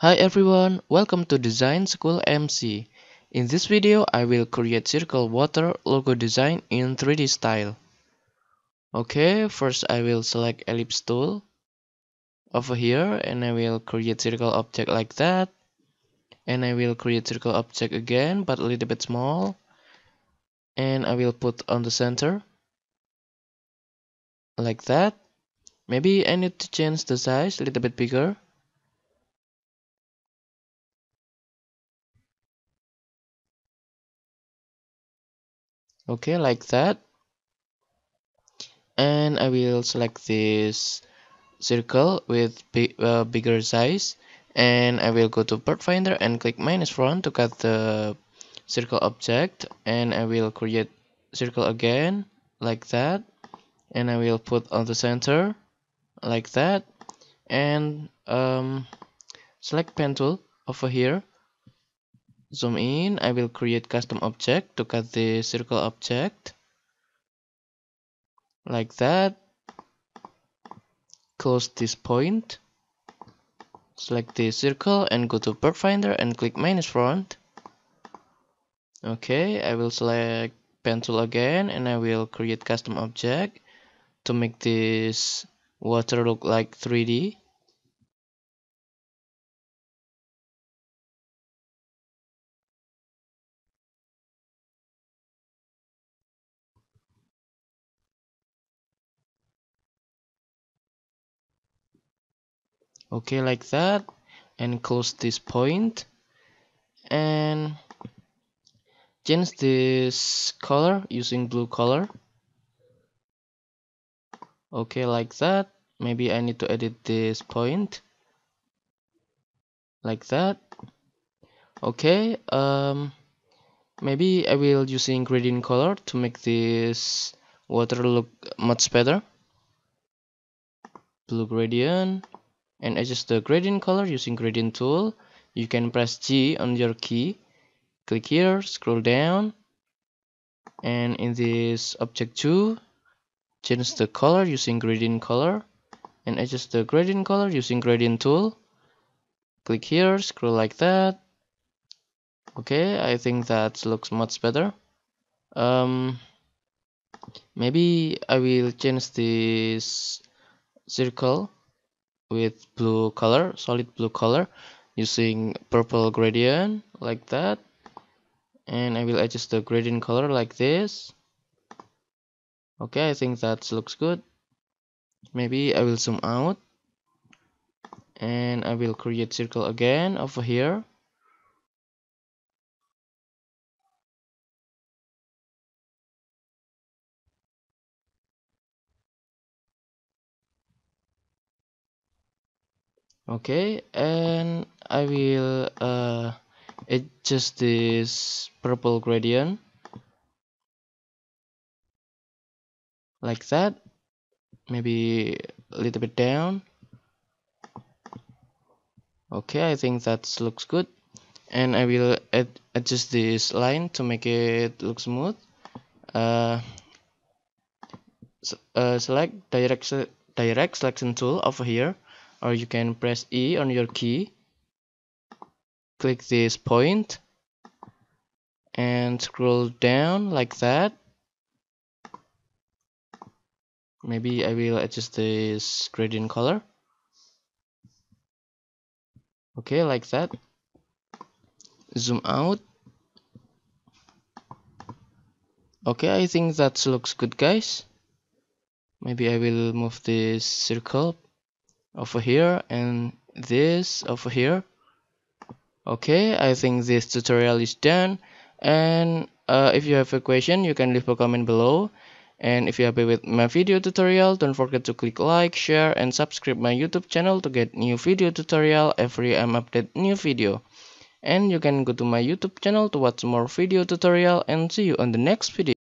Hi everyone, welcome to Design School MC. In this video, I will create circle water logo design in 3D style. Okay, first I will select ellipse tool over here and I will create circle object like that. And I will create circle object again, but a little bit small. And I will put on the center. Like that. Maybe I need to change the size a little bit bigger. Okay like that. And I will select this circle with big, uh, bigger size. And I will go to Pathfinder and click minus front to cut the circle object. And I will create circle again like that. And I will put on the center like that. And um, select pen tool over here zoom in. I will create custom object to cut the circle object. Like that. Close this point. Select the circle and go to Pathfinder and click minus front. Okay I will select pen tool again and I will create custom object to make this water look like 3D okay like that. And close this point. And change this color using blue color. Okay like that. Maybe I need to edit this point. Like that. Okay um maybe I will using gradient color to make this water look much better. Blue gradient and adjust the gradient color using gradient tool. You can press G on your key. Click here scroll down and in this object 2 change the color using gradient color and adjust the gradient color using gradient tool. Click here scroll like that. Okay I think that looks much better. Um maybe I will change this circle with blue color solid blue color using purple gradient like that. And I will adjust the gradient color like this. Okay I think that looks good. Maybe I will zoom out. And I will create circle again over here okay and I will uh, adjust this purple gradient. Like that. Maybe a little bit down. Okay I think that looks good. And I will add, adjust this line to make it look smooth. Uh, uh, select direct, direct selection tool over here or you can press E on your key. Click this point. And scroll down like that. Maybe I will adjust this gradient color. Okay like that. Zoom out. Okay I think that looks good guys. Maybe I will move this circle over here and this over here. Okay i think this tutorial is done. And uh, if you have a question you can leave a comment below. And if you're happy with my video tutorial don't forget to click like share and subscribe my youtube channel to get new video tutorial every i'm update new video. And you can go to my youtube channel to watch more video tutorial and see you on the next video